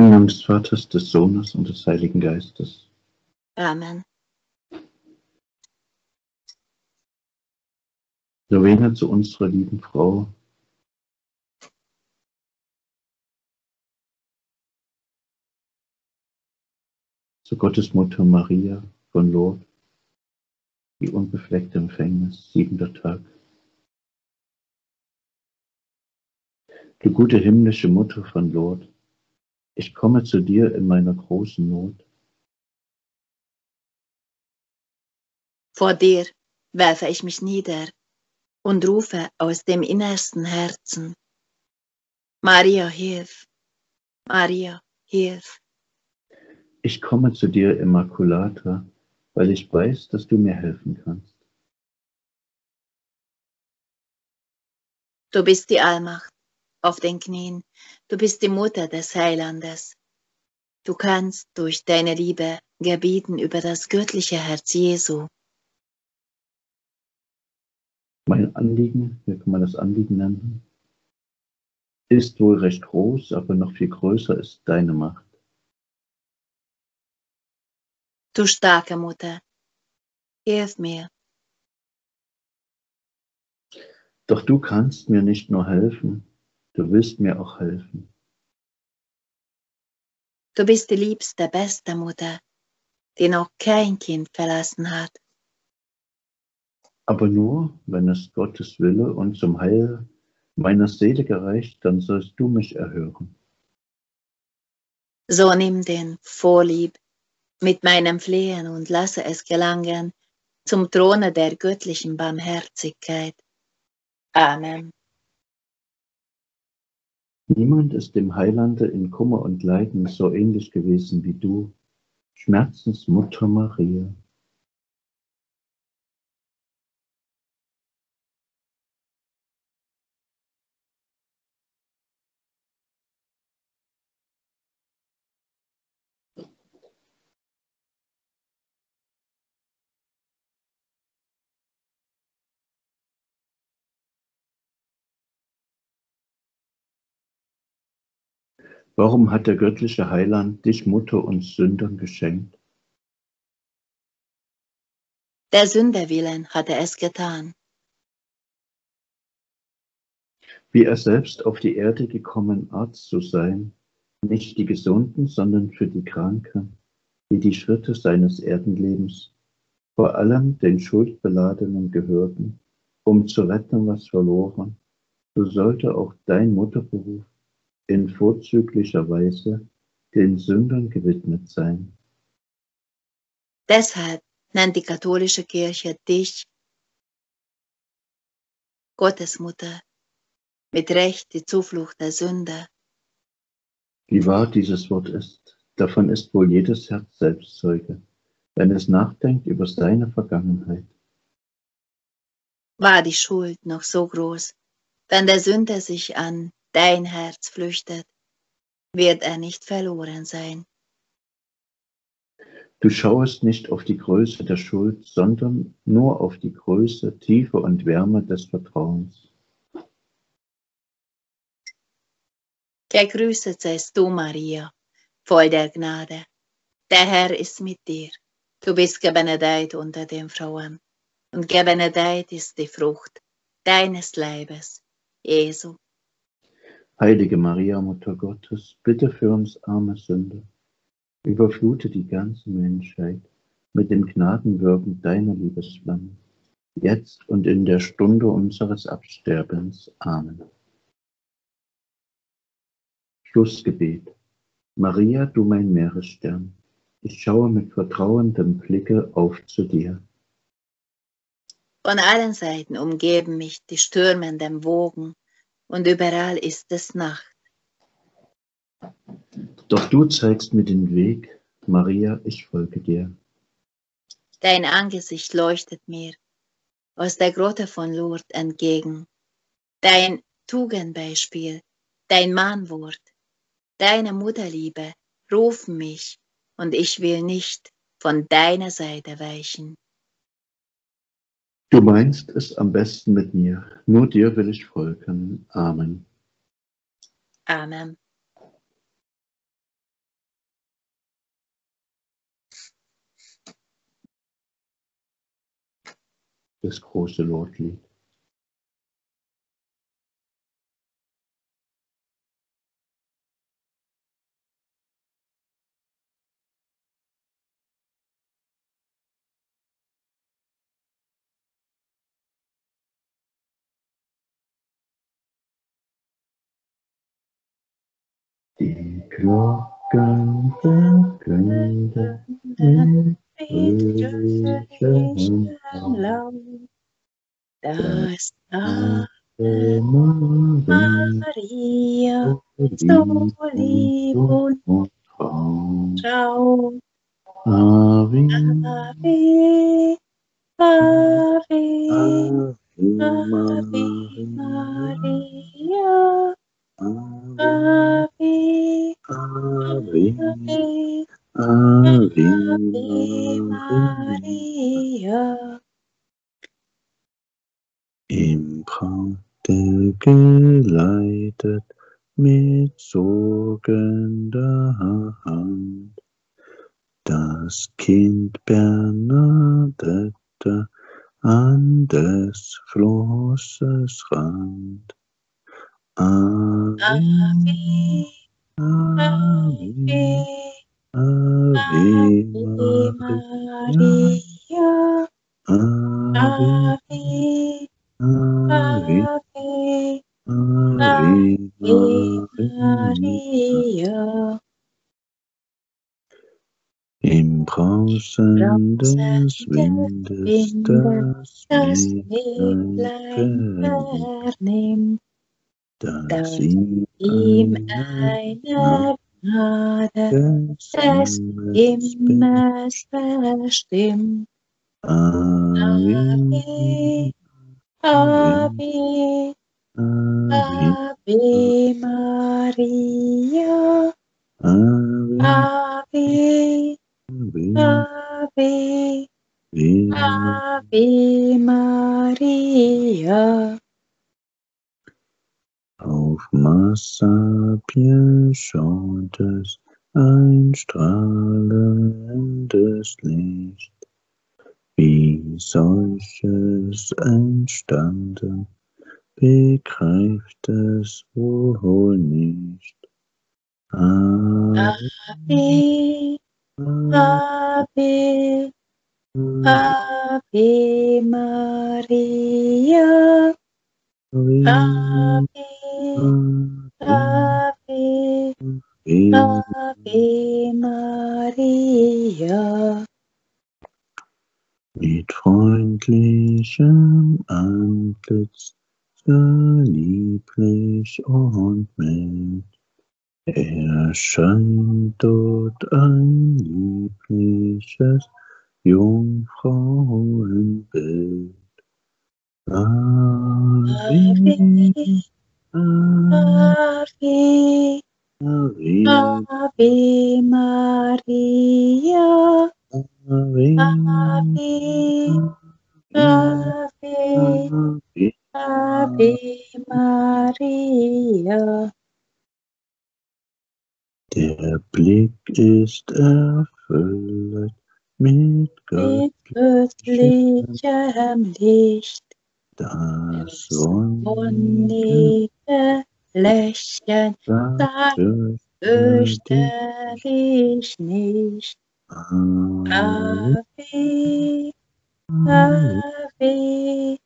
Im Namen des Vaters, des Sohnes und des Heiligen Geistes. Amen. Novena zu unserer lieben Frau. Zu Gottes Mutter Maria von Lourdes, die unbefleckte Empfängnis, siebenter Tag. Du gute himmlische Mutter von Lourdes, ich komme zu dir in meiner großen Not. Vor dir werfe ich mich nieder und rufe aus dem innersten Herzen, Maria, hilf, Maria, hilf. Ich komme zu dir, Immaculata, weil ich weiß, dass du mir helfen kannst. Du bist die Allmacht auf den Knien, du bist die Mutter des Heilandes. Du kannst durch deine Liebe gebieten über das göttliche Herz Jesu. Mein Anliegen, wie kann man das Anliegen nennen, ist wohl recht groß, aber noch viel größer ist deine Macht. Du starke Mutter, hilf mir. Doch du kannst mir nicht nur helfen, du willst mir auch helfen. Du bist die liebste, beste Mutter, die noch kein Kind verlassen hat. Aber nur, wenn es Gottes Wille und zum Heil meiner Seele gereicht, dann sollst du mich erhören. So nimm den Vorlieb mit meinem Flehen und lasse es gelangen zum Throne der göttlichen Barmherzigkeit. Amen. Niemand ist dem Heilande in Kummer und Leiden so ähnlich gewesen wie du, Schmerzensmutter Maria. Warum hat der göttliche Heiland dich Mutter uns Sündern geschenkt? Der Sünder willen hat er es getan. Wie er selbst auf die Erde gekommen, Arzt zu sein, nicht die Gesunden, sondern für die Kranken, die die Schritte seines Erdenlebens, vor allem den Schuldbeladenen gehörten, um zu retten, was verloren, so sollte auch dein Mutterberuf in vorzüglicher Weise den Sündern gewidmet sein. Deshalb nennt die katholische Kirche dich Gottesmutter, mit Recht die Zuflucht der Sünder. Wie wahr dieses Wort ist, davon ist wohl jedes Herz selbst Zeuge, wenn es nachdenkt über seine Vergangenheit. War die Schuld noch so groß, wenn der Sünder sich an dein Herz flüchtet, wird er nicht verloren sein. Du schauest nicht auf die Größe der Schuld, sondern nur auf die Größe, Tiefe und Wärme des Vertrauens. Gegrüßet seist du, Maria, voll der Gnade. Der Herr ist mit dir. Du bist gebenedeit unter den Frauen, und gebenedeit ist die Frucht deines Leibes, Jesu. Heilige Maria, Mutter Gottes, bitte für uns arme Sünder, überflute die ganze Menschheit mit dem Gnadenwirken deiner Liebesflamme, jetzt und in der Stunde unseres Absterbens. Amen. Schlussgebet. Maria, du mein Meeresstern, ich schaue mit vertrauendem Blicke auf zu dir. Von allen Seiten umgeben mich die stürmenden Wogen und überall ist es Nacht. Doch du zeigst mir den Weg, Maria, ich folge dir. Dein Angesicht leuchtet mir aus der Grotte von Lourdes entgegen. Dein Tugendbeispiel, dein Mahnwort, deine Mutterliebe rufen mich und ich will nicht von deiner Seite weichen. Du meinst es am besten mit mir, nur dir will ich folgen. Amen. Amen. Das große Lordlied. Die Glocken verkünden mit fröhlichem Laut, Das Ave Ave Maria, Maria so lieb und und treu. trau. Ave, Ave, Ave, Ave Ave Maria, Maria, Ave, Ave, Maria. Im Prater geleitet mit sorgender Hand, das Kind Bernadette an des Flosses Rand. Ave, Ave, Ave, Ave Ave Maria, Maria, Ave, Ave, Ave, Ave Ave Maria. Maria. Im Brausen des Brausen Windes Windes, das Das Mäglein Mäglein vernimmt, vernimmt, dass ihm eine Gnade Himmels Himmels bestimmt. Ave, Ave, Ave, Maria, Ave, Ave, Ave Maria. Auf Massapien schaut es ein strahlendes Licht, wie solches entstanden, begreift es wohl nicht. Ave, Ave, Ave, Maria, Ave, Ave Maria. Mit freundlichem Antlitz, lieblich und mild, erscheint dort ein liebliches Jungfrauenbild. Ave, Ave, Ave, Ave Maria, Ave, Ave, Ave, Ave Maria. Der Blick ist erfüllt mit göttlichem Licht, das wonnige Lächeln, Wunder fürchte dich nicht. Ave, Ave,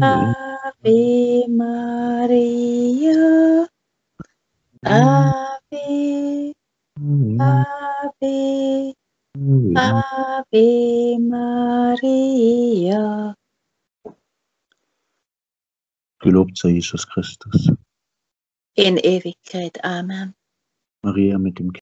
Ave Maria, Ave, Ave, Ave Maria. Gelobt sei Jesus Christus. In Ewigkeit. Amen. Maria mit dem